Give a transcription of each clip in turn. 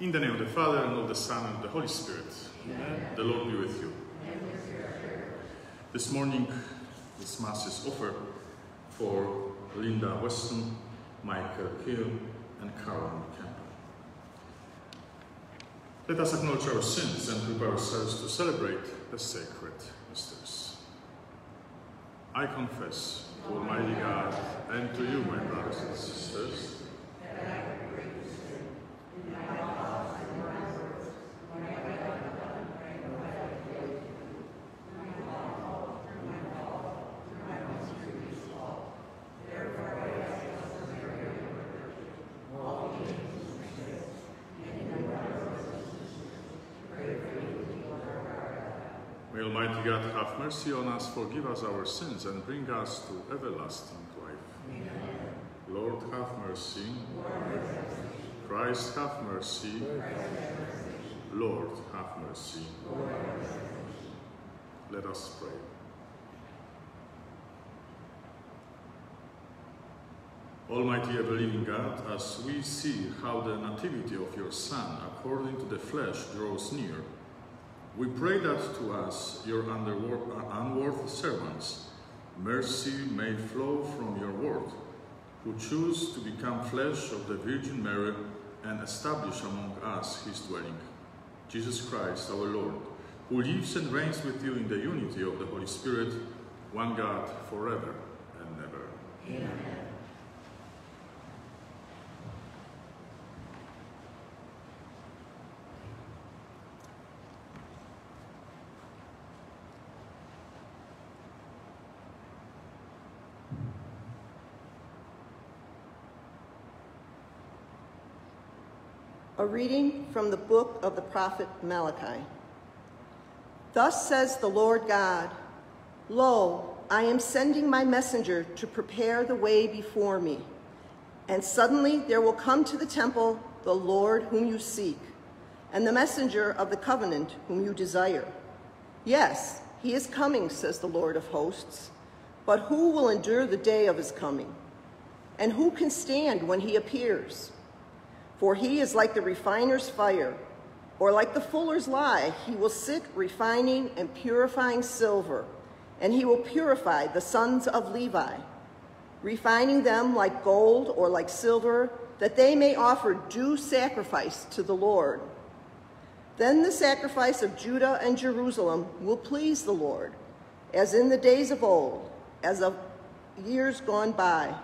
In the name of the Father, and of the Son, and of the Holy Spirit. Amen. The Lord be with you. This morning, this Mass is offered for Linda Weston, Michael Hill, and Caroline Campbell. Let us acknowledge our sins and prepare ourselves to celebrate the sacred mysteries. I confess to Almighty God and to you, my brothers and sisters, Almighty God have mercy on us, forgive us our sins, and bring us to everlasting life. Amen. Lord, have mercy. Christ, have mercy. Lord, have mercy. Let us pray. Almighty ever-living God, as we see how the nativity of your Son, according to the flesh, draws near, we pray that to us, your uh, unworthy servants, mercy may flow from your word, who choose to become flesh of the Virgin Mary and establish among us his dwelling. Jesus Christ, our Lord, who lives and reigns with you in the unity of the Holy Spirit, one God, forever and ever. Amen. A reading from the book of the prophet Malachi. Thus says the Lord God, Lo, I am sending my messenger to prepare the way before me. And suddenly there will come to the temple the Lord whom you seek, and the messenger of the covenant whom you desire. Yes, he is coming, says the Lord of hosts. But who will endure the day of his coming? And who can stand when he appears? For he is like the refiner's fire, or like the fuller's lye. He will sit refining and purifying silver, and he will purify the sons of Levi, refining them like gold or like silver, that they may offer due sacrifice to the Lord. Then the sacrifice of Judah and Jerusalem will please the Lord, as in the days of old, as of years gone by.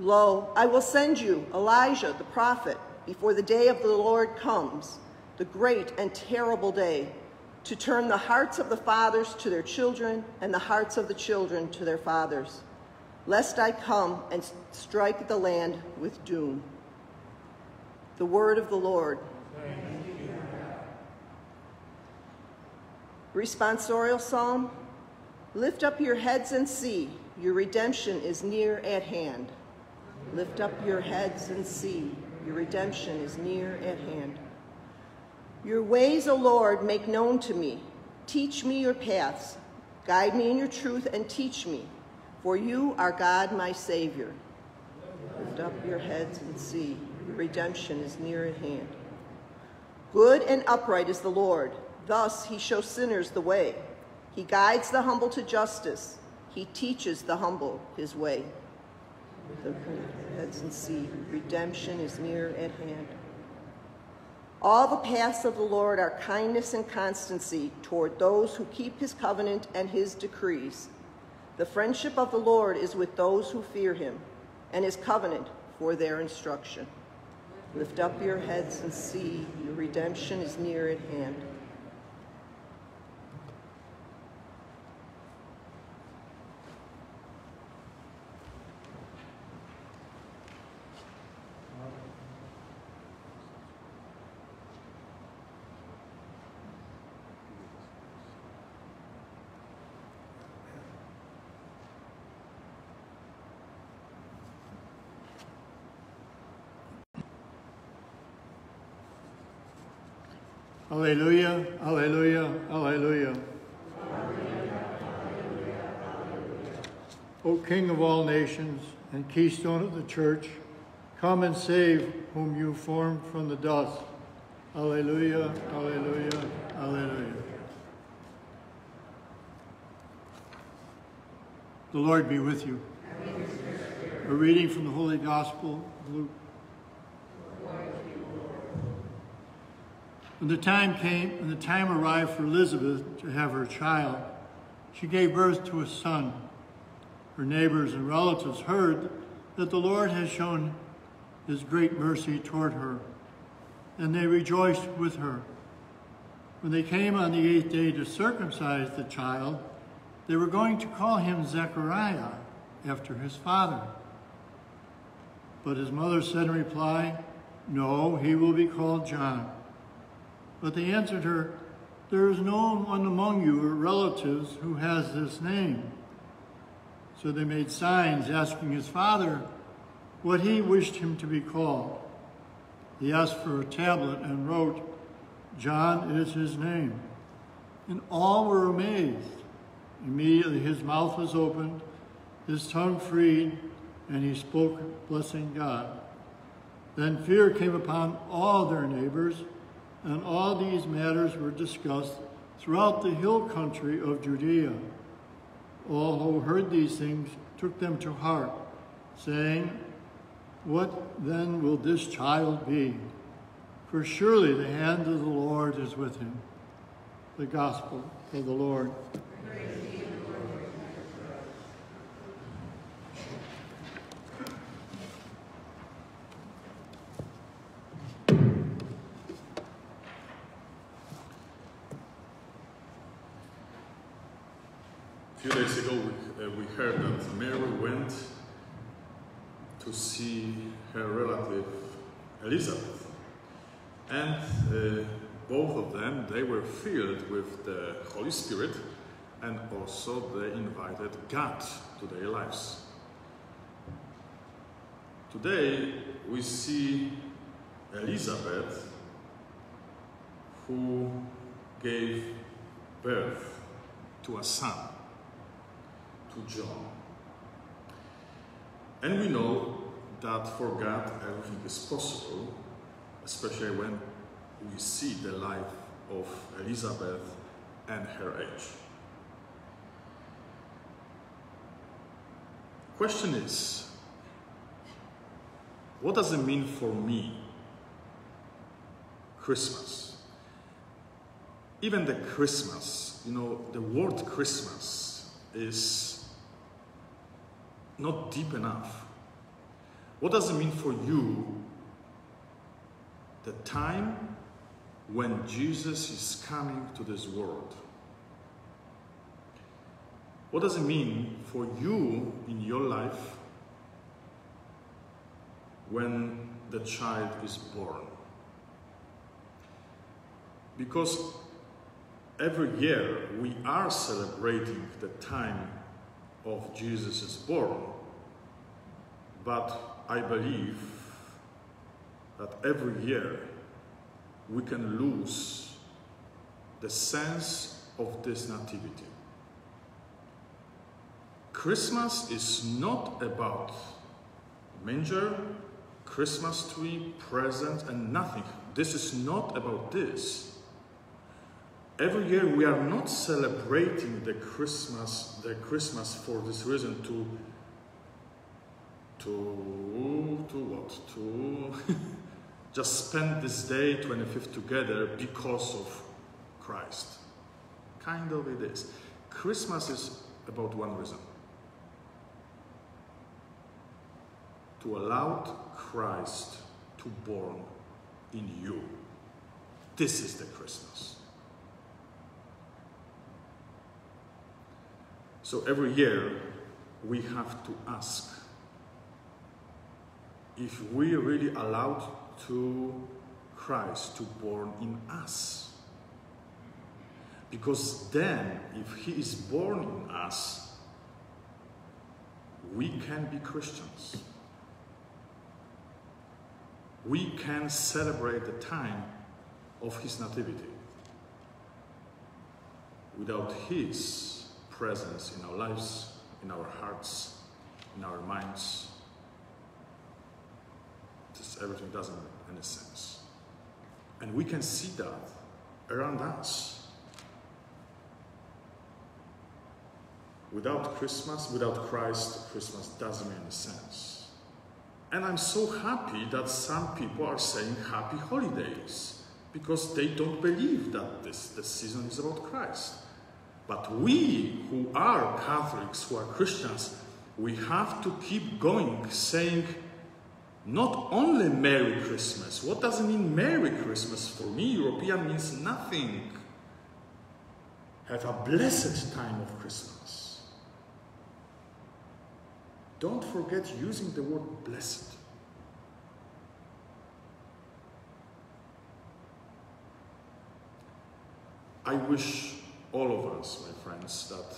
Lo, I will send you Elijah the prophet before the day of the Lord comes, the great and terrible day, to turn the hearts of the fathers to their children and the hearts of the children to their fathers, lest I come and strike the land with doom. The word of the Lord. Responsorial Psalm Lift up your heads and see, your redemption is near at hand. Lift up your heads and see, your redemption is near at hand. Your ways, O Lord, make known to me. Teach me your paths. Guide me in your truth and teach me, for you are God, my Savior. Lift up your heads and see, your redemption is near at hand. Good and upright is the Lord. Thus he shows sinners the way. He guides the humble to justice. He teaches the humble his way the heads and see, redemption is near at hand. All the paths of the Lord are kindness and constancy toward those who keep his covenant and his decrees. The friendship of the Lord is with those who fear him, and his covenant for their instruction. Lift up your heads and see, your redemption is near at hand. Alleluia, alleluia, alleluia. O King of all nations and keystone of the church, come and save whom you formed from the dust Alleluia, alleluia, alleluia. The Lord be with you. A reading from the Holy Gospel Luke. When the time came and the time arrived for Elizabeth to have her child, she gave birth to a son. Her neighbors and relatives heard that the Lord had shown his great mercy toward her, and they rejoiced with her. When they came on the eighth day to circumcise the child, they were going to call him Zechariah after his father. But his mother said in reply, No, he will be called John. But they answered her, There is no one among you or relatives who has this name. So they made signs asking his father what he wished him to be called. He asked for a tablet and wrote, John is his name. And all were amazed. Immediately his mouth was opened, his tongue freed, and he spoke, blessing God. Then fear came upon all their neighbors, and all these matters were discussed throughout the hill country of Judea. All who heard these things took them to heart, saying, What then will this child be? For surely the hand of the Lord is with him. The Gospel of the Lord. A few days ago, we, uh, we heard that Mary went to see her relative Elizabeth. And uh, both of them, they were filled with the Holy Spirit and also they invited God to their lives. Today, we see Elizabeth who gave birth to a son to John. And we know that for God everything is possible, especially when we see the life of Elizabeth and her age. Question is, what does it mean for me? Christmas. Even the Christmas, you know, the word Christmas is not deep enough. What does it mean for you the time when Jesus is coming to this world? What does it mean for you in your life when the child is born? Because every year we are celebrating the time of Jesus is born, but I believe that every year we can lose the sense of this nativity. Christmas is not about manger, Christmas tree, presents, and nothing. This is not about this. Every year we are not celebrating the Christmas, the Christmas for this reason to to to what? To just spend this day 25th together because of Christ. Kind of it is. Christmas is about one reason. To allow Christ to born in you. This is the Christmas. So every year we have to ask if we really allowed to Christ to born in us. Because then, if he is born in us, we can be Christians. We can celebrate the time of his nativity. Without his presence in our lives, in our hearts, in our minds, everything doesn't make any sense. And we can see that around us. Without Christmas, without Christ, Christmas doesn't make any sense. And I'm so happy that some people are saying happy holidays because they don't believe that this, this season is about Christ. But we who are Catholics, who are Christians, we have to keep going saying not only Merry Christmas. What does it mean Merry Christmas? For me, European means nothing. Have a blessed time of Christmas. Don't forget using the word blessed. I wish all of us, my friends, that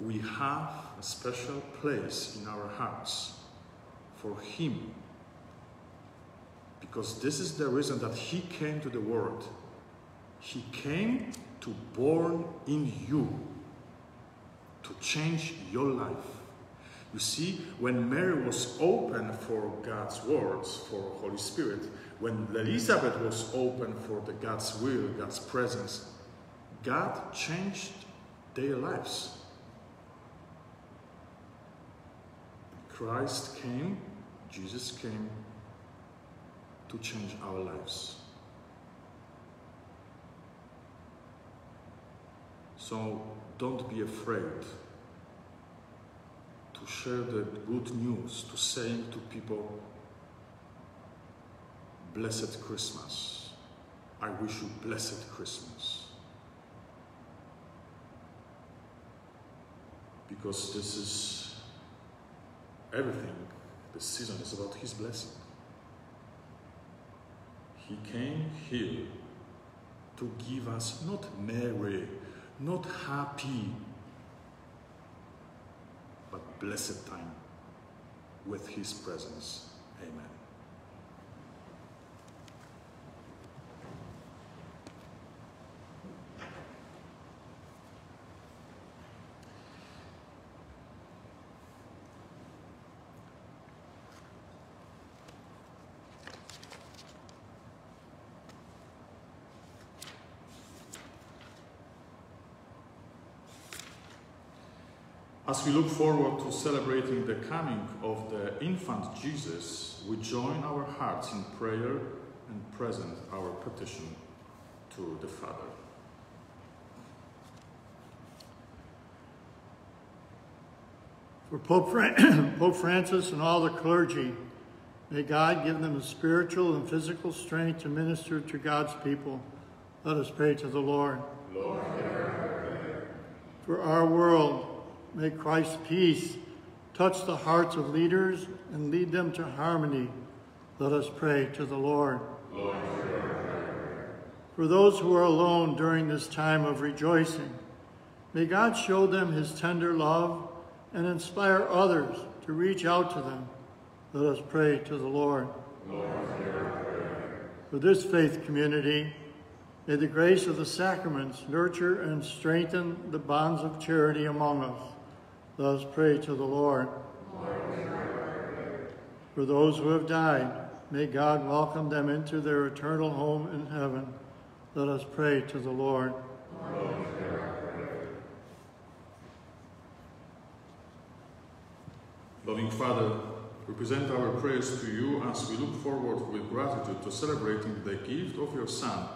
we have a special place in our hearts for Him. Because this is the reason that He came to the world. He came to born in you, to change your life. You see, when Mary was open for God's words, for Holy Spirit, when Elizabeth was open for the God's will, God's presence, God changed their lives. Christ came, Jesus came to change our lives. So don't be afraid to share the good news, to say to people, Blessed Christmas. I wish you blessed Christmas. Because this is everything. The season is about His blessing. He came here to give us not merry, not happy, but blessed time with His presence. Amen. As we look forward to celebrating the coming of the infant Jesus, we join our hearts in prayer and present our petition to the Father. For Pope, Fran- Pope Francis and all the clergy, may God give them the spiritual and physical strength to minister to God's people. Let us pray to the Lord. Lord For our world, may Christ's peace touch the hearts of leaders and lead them to harmony. Let us pray to the Lord. For those who are alone during this time of rejoicing, may God show them his tender love and inspire others to reach out to them. Let us pray to the. Lord For this faith community, may the grace of the sacraments nurture and strengthen the bonds of charity among us. Let us pray to the Lord. For those who have died, may God welcome them into their eternal home in heaven. Let us pray to the Lord. Lord Loving Father, we present our prayers to you as we look forward with gratitude to celebrating the gift of your Son,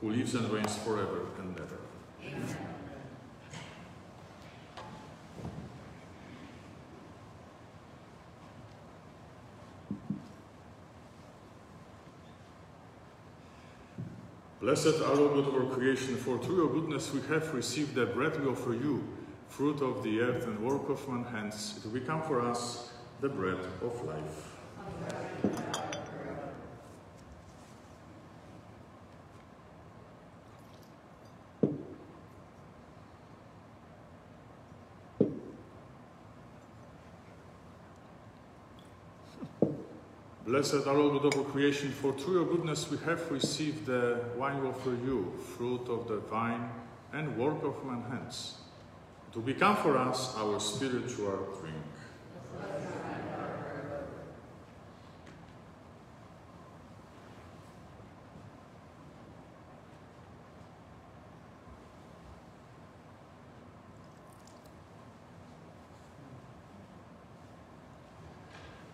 who lives and reigns forever and ever. Amen. Blessed are O God of our creation, for through your goodness we have received the bread we offer you, fruit of the earth and work of man's hands. It become for us the bread of life. Blessed are all God of creation, for through your goodness we have received the wine offer you, fruit of the vine and work of man's hands, to become for us our spiritual drink.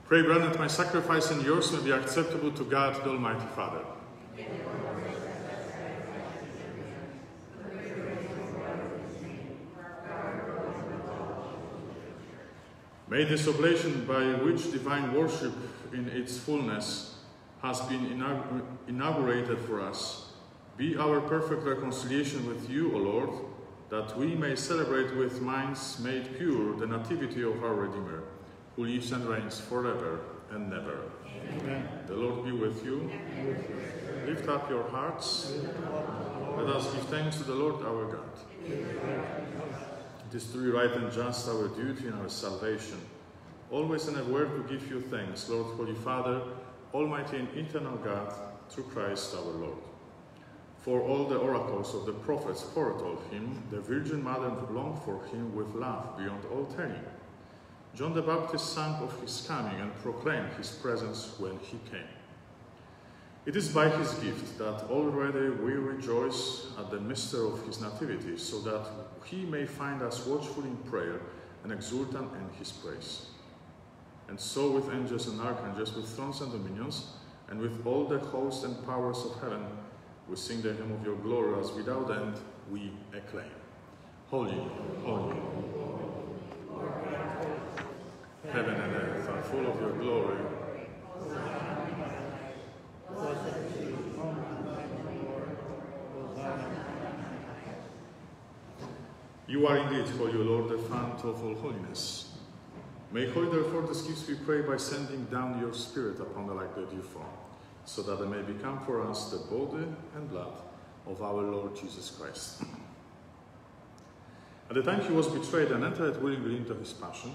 Pray, grant that my sacrifice and yours may be acceptable to God, the Almighty Father. May this oblation by which divine worship in its fullness has been inaugurated for us be our perfect reconciliation with you, O Lord, that we may celebrate with minds made pure the nativity of our Redeemer, who lives and reigns forever and never. Amen. The Lord be with you. Lift up your hearts. Let us give thanks to the Lord our God. It is truly right and just our duty and our salvation, always and everywhere to give you thanks, Lord, Holy Father, Almighty and eternal God, through Christ our Lord. For all the oracles of the prophets foretold him, the Virgin Mother longed for him with love beyond all telling. John the Baptist sang of his coming and proclaimed his presence when he came. It is by his gift that already we rejoice at the mystery of his nativity, so that he may find us watchful in prayer and exultant in his praise. And so with angels and archangels, with thrones and dominions, and with all the hosts and powers of heaven, we sing the hymn of your glory as without end we acclaim. Holy, holy, heaven and earth are full of your glory. You are indeed, Holy Lord, the fount of all holiness. May Holy therefore this gifts we pray by sending down your Spirit upon the like you form so that they may become for us the body and blood of our Lord Jesus Christ. At the time he was betrayed and entered willingly into his passion,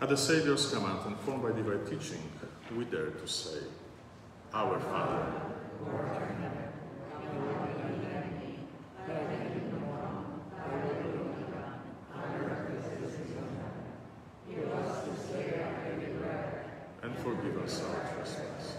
At the Saviour's command, informed by divine teaching, we dare to say, Our Father, forgive us our trespasses.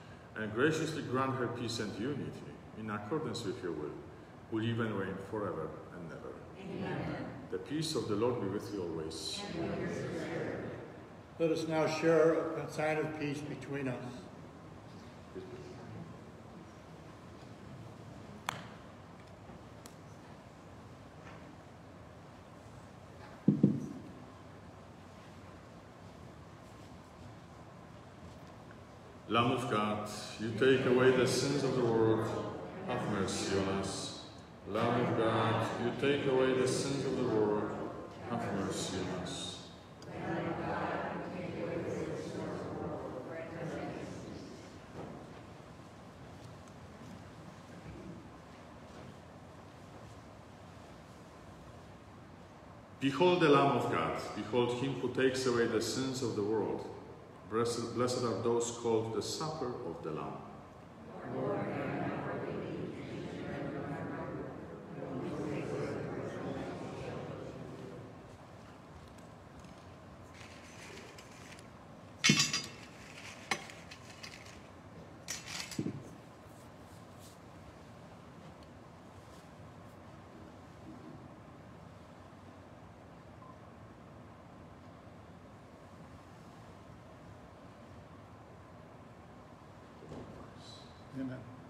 and graciously grant her peace and unity, in accordance with your will, who live and reign forever and ever. Amen. The peace of the Lord be with you always. Let us now share a sign of peace between us. Lamb of God, you take away the sins of the world, have mercy on us. Lamb of God, you take away the sins of the world, have mercy on us. Behold the Lamb of God, behold him who takes away the sins of the world. Blessed, blessed are those called the supper of the Lamb. Amen.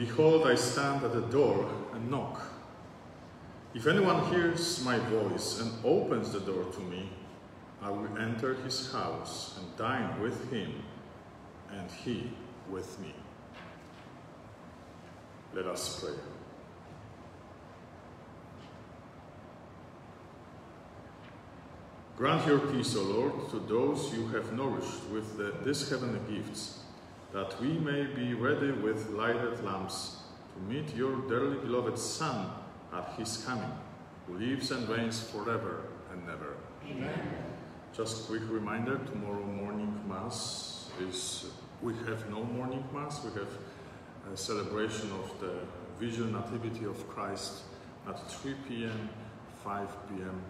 Behold, I stand at the door and knock. If anyone hears my voice and opens the door to me, I will enter his house and dine with him, and he with me. Let us pray. Grant your peace, O Lord, to those you have nourished with the, these heavenly gifts, that we may be ready with lighted lamps to meet your dearly beloved Son at his coming, who lives and reigns forever and ever. Amen. Just quick reminder, tomorrow morning Mass is, we have no morning Mass, we have a celebration of the visual nativity of Christ at 3 p.m., 5 p.m.,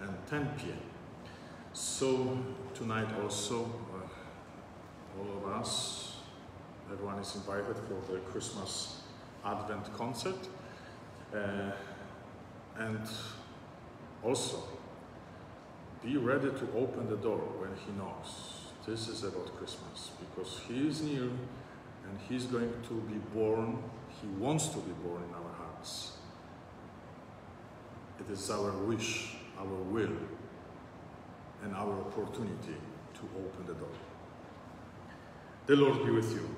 and 10 p.m. So tonight also, uh, all of us, everyone is invited for the Christmas Advent concert. Uh, and also, be ready to open the door when he knocks. This is about Christmas because he is near and he's going to be born. He wants to be born in our hearts. It is our wish, our will, and our opportunity to open the door. The Lord be with you.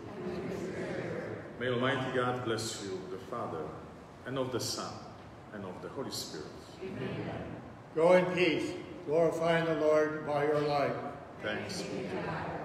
May Almighty God bless you, the Father, and of the Son, and of the Holy Spirit. Amen. Go in peace, glorifying the Lord by your life. Thanks be to God.